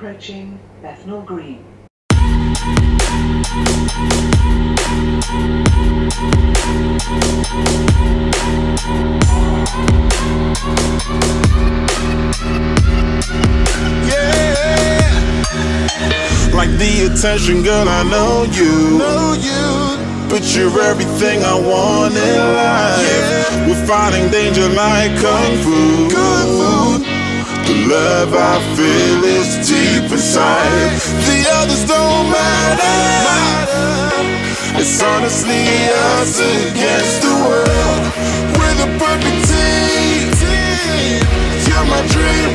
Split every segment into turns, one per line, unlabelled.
Approaching Bethnal Green.
Yeah. Like the attention, girl, I know you. Know you. But you're everything I want in life. We're fighting danger like kung fu. Kung fu. Love I feel is deep inside. The others don't matter. It's honestly us against the world. We're the perfect team. You're my dream,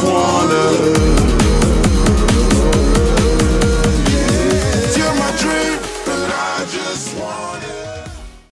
just wanna